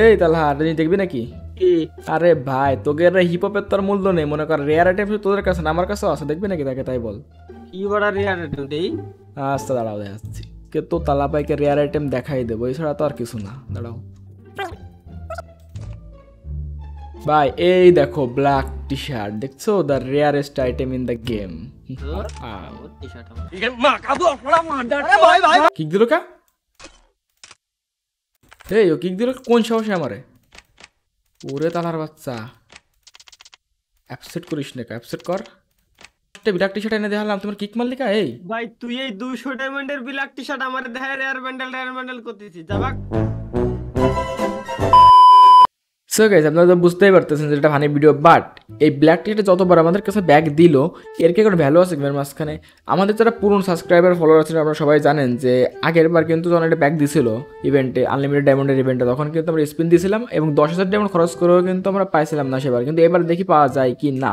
এই তাহলে তুই দেখবি নাকি? আরে ভাই তোকে হিপহপের তোর মূল্য নেই মনে কর রেয়ার আইটেম তোদের কাছে না আমার কাছেও আছে দেখবি নাকি তাকে তাই বল। কি বড় রেয়ার আইটেম দেই? আচ্ছা দাঁড়াও দেখাচ্ছি। কে তো তালা পাইকে রেয়ার আইটেম দেখাই দেবো এছাড়া তো আর কিছু না দাঁড়াও। ভাই এই দেখো ব্ল্যাক টি শার্ট দেখছ the rarest item in the game T shirt আমার। কিক দিল কা? এই ও কিক দিল কোন সাহসে আমারে? ওরে তালার বাচ্চা। অ্যাপসেট করিস না অ্যাপসেট কর। ব্ল্যাক টি শার্ট এনে দেখালাম, তোমার কিক মারলি কা? এই। ভাই, তুই এই 200 ডায়মন্ডের বিলাক টি-শার্ট আমার দেখায় রেয়ার ব্যান্ডেল রেয়ার ব্যান্ডেল করতেছিস যাবাক সো গাইজ আপনারা তো বুঝতেই পারতেছেন যে এটা ফানি ভিডিও বাট এই ব্ল্যাক টিটা যতবার আমাদের কাছে ব্যাগ দিল, এর কি কোনো ভ্যালু আছে গেমের মাঝখানে? আমাদের যারা পুরনো সাবস্ক্রাইবার ফলোয়ার আছেন, আপনারা সবাই জানেন যে আগের বার কিন্তু যখন একটা ব্যাগ দিছিল ইভেন্টে আনলিমিটেড ডায়মন্ডের ইভেন্টে তখন কিন্তু আমরা স্পিন দিয়েছিলাম এবং দশ হাজার ডায়মন্ড খরচ করেও কিন্তু আমরা পাইছিলাম না সেবার। কিন্তু এবার দেখি পাওয়া যায় কি না।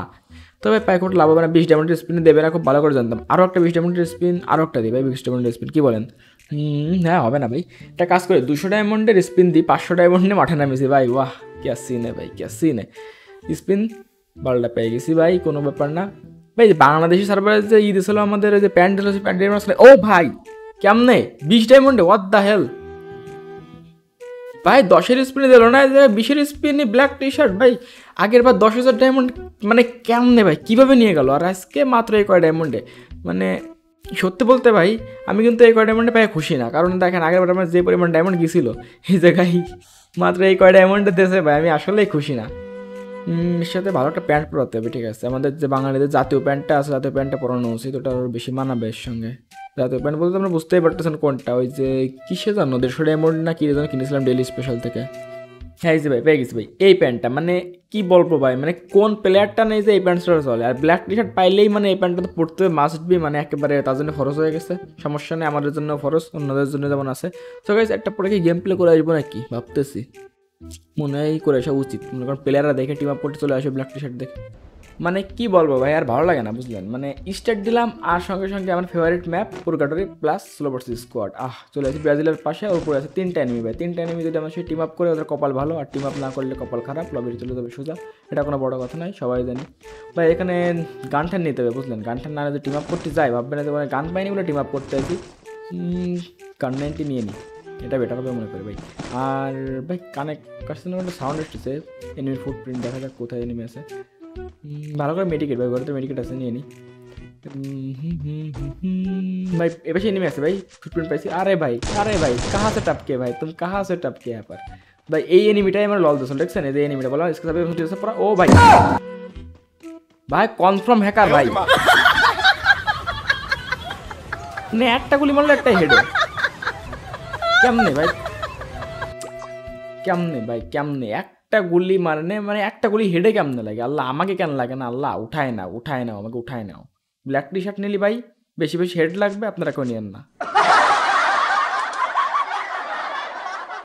তবে প্যাকেট লাভ হবে না বিশ ডায়মন্ডের স্পিন দেবে না, খুব ভালো করে জানতাম। আরও একটা বিশ ডায়মন্ডের স্পিন আরও একটা দিই ভাই বিশ ডায়মন্ডের স্পিন কী বলেন? হ্যাঁ হবে না ভাই। একটা কাজ করে, দুশো ডায়মন্ডের স্পিন দিই, পাঁচশো ডায়মন্ডে মাঠে নামিয়েছি ভাই ওয়াহ ক্যা সিন है ভাই ক্যা সিন है? স্পিন বলটা পেয়ে গেছি ভাই কোনো ব্যাপার না ভাই বাংলাদেশি সার্ভারে যে ঈদ ছিল আমাদের যে প্যান্ট ছিল সেই প্যান্টের মাসলে ও ভাই কেমনে বিশ ডায়মন্ডে হোয়াট দ্য হেল ভাই দশের স্পিনে দিল না বিশের স্পিনে ব্ল্যাক টি শার্ট ভাই আগের বার দশ হাজার ডায়মন্ড মানে কেমনে ভাই কীভাবে নিয়ে গেল আর আজকে মাত্র এই কয় ডায়মন্ডে মানে সত্যি বলতে ভাই আমি কিন্তু এই কয় ডায়মন্ডে পাই খুশি না কারণ দেখেন আগের বার আমার যে পরিমাণ ডায়মন্ড গেছিল এই জায়গায় মাত্র এই কয়টা অ্যামাউন্টে দেশে ভাই, আমি আসলেই খুশি না। সাথে ভালো একটা প্যান্ট পরাতে হবে, ঠিক আছে? আমাদের যে বাঙালিদের জাতীয় প্যান্টটা আছে, জাতীয় প্যান্টটা পরানো উচিত, ওটা আরও বেশি মানাবে এর সঙ্গে। জাতীয় প্যান্ট বলতে আমরা বুঝতেই পারতেছেন কোনটা, ওই যে কিসে জানো, দেড়শো ডায়মন্ড না কী যেন কিনেছিলাম ডেলি স্পেশাল থেকে। হ্যাঁ এই যে ভাই, পেয়ে গেছি ভাই। এই প্যান্টটা মানে কি বলব ভাই মানে কোন প্লেয়ারটা নেই যে এই প্যান্টটা চলে? আর ব্ল্যাক টি শার্ট পাইলেই মানে এই প্যান্টটা তো পড়তে মাস্ট বি মানে একেবারে তার জন্য খরচ হয়ে গেছে। সমস্যা নেই, আমাদের জন্য খরচ, অন্যদের জন্য যেমন আছে। তো গাইজ একটা পরে কি গেম প্লে করে আসব নাকি? ভাবতেছি। মনে হয় করে আসা উচিত। মনে করেন প্লেয়াররা দেখে টিম আপ করতে চলে আসে ব্ল্যাক টি শার্ট দেখে। মানে কি বলব ভাই, আর ভালো লাগে না, বুঝলেন? মানে স্টার্ট দিলাম, আর সঙ্গে সঙ্গে আমার ফেভারিট ম্যাপ পুরগাটরি প্লাস স্লোবার্সি স্কোয়াড আহ, চলে আসি ব্রাজিলের পাশে আর উপরে আছে তিনটা এনিমি ভাই। তিনটা এনিমি যদি আমার সেই টিম আপ করে, ওদের কপাল ভালো, আর টিম আপ না করলে কপাল খারাপ লবির চলে যাবে সোজা। এটা কোনো বড় কথা নয়, সবাই জানি। ভাই, এখানে গান ঠান নিতে হবে, বুঝলেন? গান ঠান না যদি টিম আপ করতে যাই, ভাববে না যে মানে গান পাইনি বলে টিম আপ করতে আছি গান নাইনটি নিয়ে নিই এটা বেটার হবে মনে করি ভাই। আর ভাই কানে কাছে একটা সাউন্ড এসেছে। এনিমির ফুটপ্রিন্ট দেখা যাক কোথায় এনিমি আছে। ভালো করে মেডিকেট ভাই ঘরে তো মেডিকেট আছে নিয়ে নিই উম, হুম, হুম, হুম, হুম। ভাই এবার এনিমি আছে ভাই ফুটপ্রিন্ট পাইছি আরে ভাই আরে ভাই কাহা সে টপকে ভাই তুমি কাহা সে টপকে यहाँ पर ভাই এই এনিমিটাই আমার লল দোষ দেখছেন এই যে এনিমিটা বললাম इसके साथ मुझे पड़ा ও ভাই ভাই কনফার্ম হ্যাকার ভাই মানে একটা গুলি মারলে একটা হেড কেমনে ভাই কেমনে ভাই কেমনে একটা গুলি মারনে মানে একটা গুলি হেডে কেমনে লাগে। আল্লাহ আমাকে কেন লাগে না? আল্লাহ, উঠায় না উঠায় নাও, আমাকে উঠায় নাও। ব্ল্যাক টি শার্ট নিলি ভাই, বেশি বেশি হেড লাগবে, আপনারা কেউ নিয়েন না।